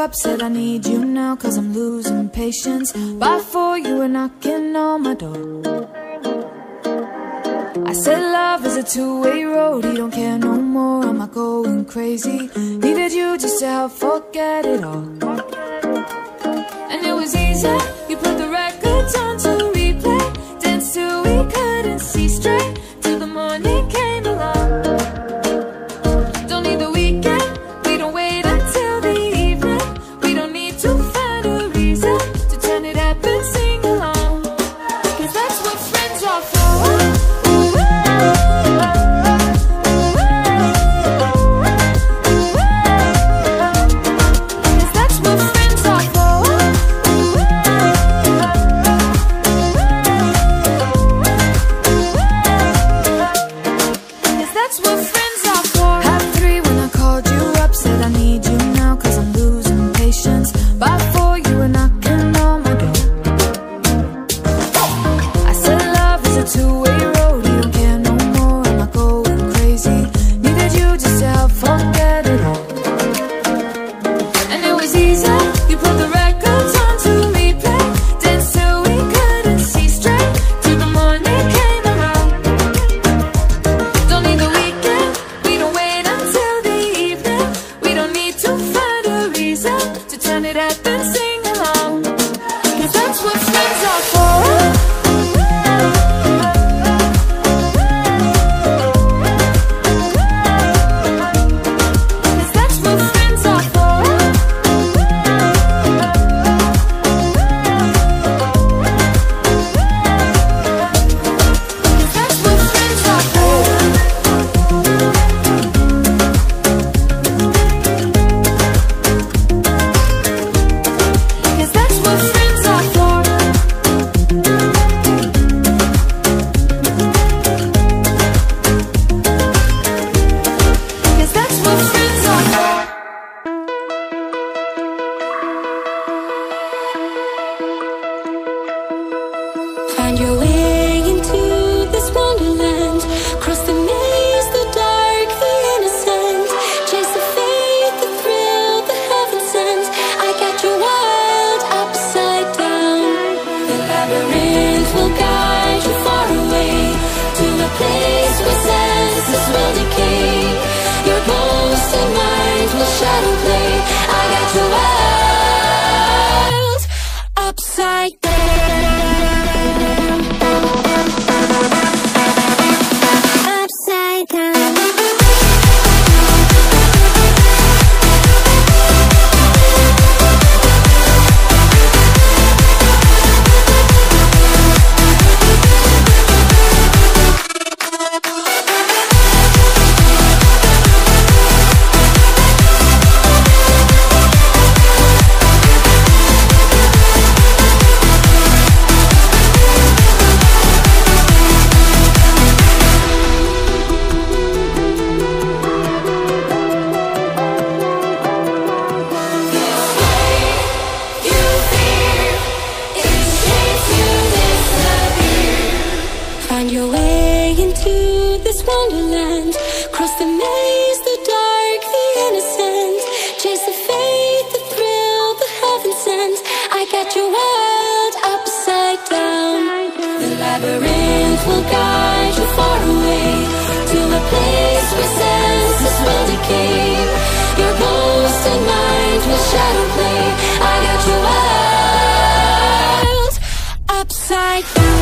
up, said I need you now Cause I'm losing patience. By four, you were knocking on my door. I said love is a two-way road He don't care no more, am I going crazy? Needed you just to help forget it all. And it was easy. find your way wonderland. Cross the maze, the dark, the innocent. Chase the faith, the thrill, the heaven sent. I got your world upside down. The labyrinths will guide you far away to a place where senses will decay. Your ghost and mind will shadow play. I got your world upside down.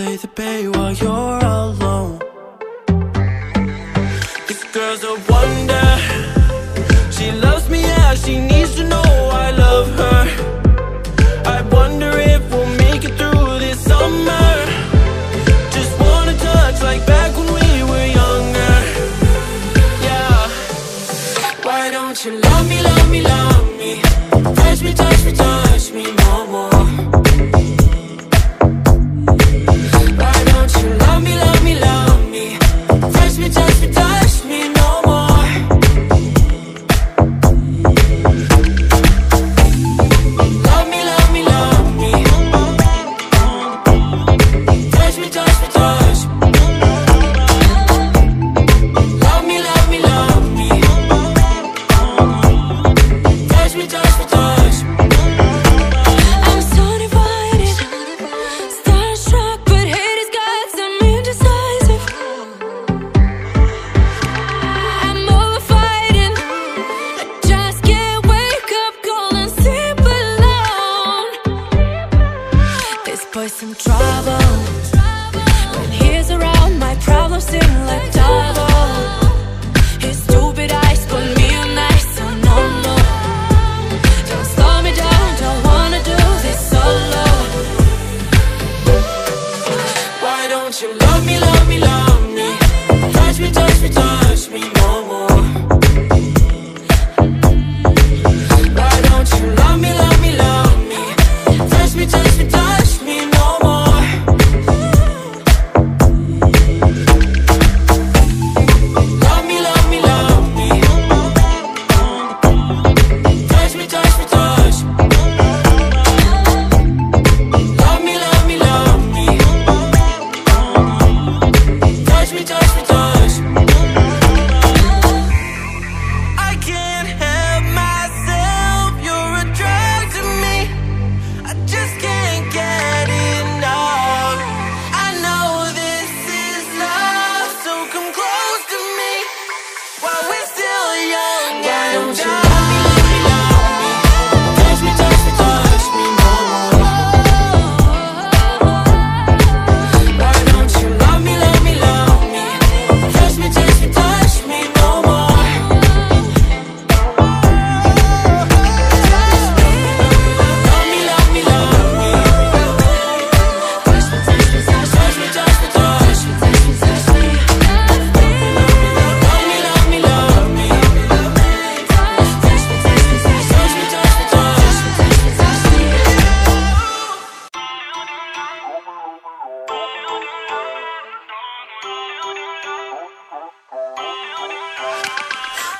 play the bay while you're alone. This girl's a wonder She loves me as she needs to know I love her. I wonder if we'll make it through this summer. Just wanna touch like back when we were younger. Yeah. Why don't you love me, love me, love me? Touch me, touch me, touch me no more.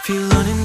Feel lonely